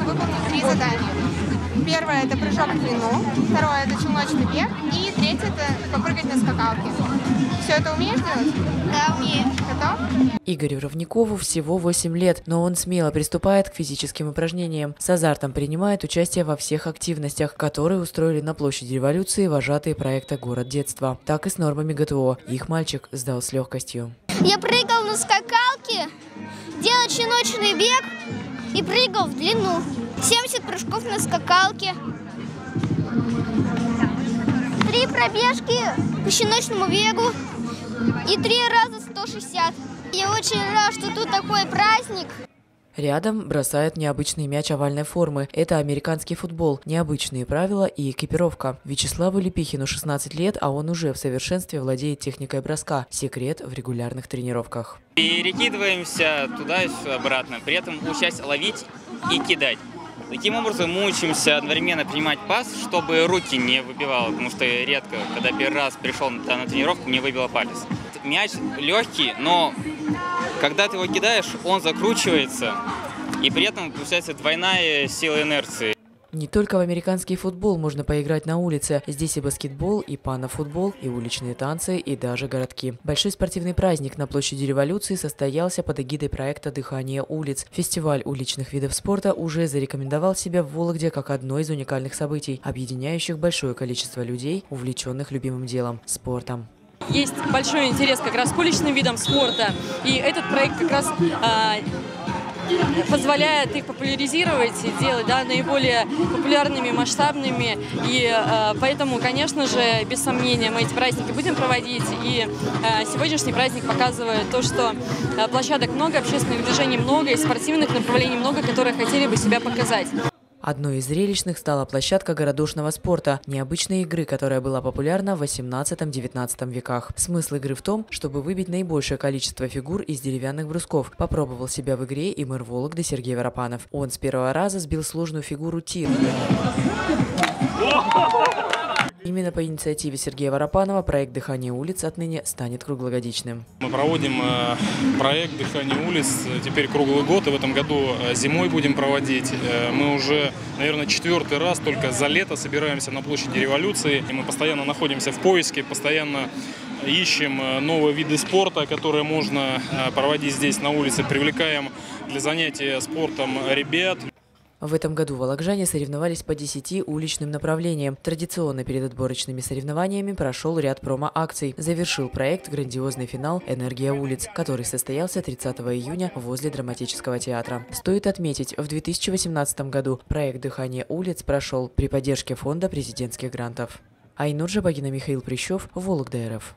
нужно выполнить три задания. Первое – это прыжок в длину, второе – это челночный бег, и третье – это попрыгать на скакалке. Все это умеешь делать? Да, умею. Готов? Игорю Равникову всего 8 лет, но он смело приступает к физическим упражнениям. С азартом принимает участие во всех активностях, которые устроили на площади революции вожатые проекта «Город детства». Так и с нормами ГТО. Их мальчик сдал с легкостью. Я прыгал на скакалке, делал щеночный бег и прыгал в длину. 70 прыжков на скакалке. Три пробежки по щеночному бегу и три раза 160. Я очень рад, что тут такой праздник. Рядом бросают необычный мяч овальной формы. Это американский футбол, необычные правила и экипировка. Вячеславу Лепихину 16 лет, а он уже в совершенстве владеет техникой броска. Секрет в регулярных тренировках. Перекидываемся туда и обратно, при этом учась ловить и кидать. Таким образом мы учимся одновременно принимать пас, чтобы руки не выбивало, потому что редко, когда первый раз пришел на тренировку, мне выбило палец. Мяч легкий, но когда ты его кидаешь, он закручивается, и при этом получается двойная сила инерции. Не только в американский футбол можно поиграть на улице. Здесь и баскетбол, и панофутбол, и уличные танцы, и даже городки. Большой спортивный праздник на площади революции состоялся под эгидой проекта «Дыхание улиц». Фестиваль уличных видов спорта уже зарекомендовал себя в Вологде как одно из уникальных событий, объединяющих большое количество людей, увлеченных любимым делом – спортом есть большой интерес как раз к уличным видам спорта. И этот проект как раз а, позволяет их популяризировать и делать да, наиболее популярными, масштабными. И э, поэтому, конечно же, без сомнения, мы эти праздники будем проводить. И э, сегодняшний праздник показывает то, что площадок много, общественных движений много, и спортивных направлений много, которые хотели бы себя показать. Одной из зрелищных стала площадка городошного спорта, необычной игры, которая была популярна в 18-19 веках. Смысл игры в том, чтобы выбить наибольшее количество фигур из деревянных брусков. Попробовал себя в игре и мэр Вологды Сергей Воропанов. Он с первого раза сбил сложную фигуру тир. Именно по инициативе Сергея Воропанова проект «Дыхание улиц» отныне станет круглогодичным. Мы проводим э, проект «Дыхание улиц» теперь круглый год, и в этом году э, зимой будем проводить. Э, мы уже, наверное, четвертый раз только за лето собираемся на площади революции, и мы постоянно находимся в поиске, постоянно ищем новые виды спорта, которые можно проводить здесь на улице, привлекаем для занятия спортом ребят. В этом году волокжане соревновались по 10 уличным направлениям. Традиционно перед отборочными соревнованиями прошел ряд промо-акций. Завершил проект грандиозный финал «Энергия улиц», который состоялся 30 июня возле драматического театра. Стоит отметить, в 2018 году проект «Дыхание улиц» прошел при поддержке фонда президентских грантов. Айнур Жабагина, Михаил Прищев, Вологда РФ.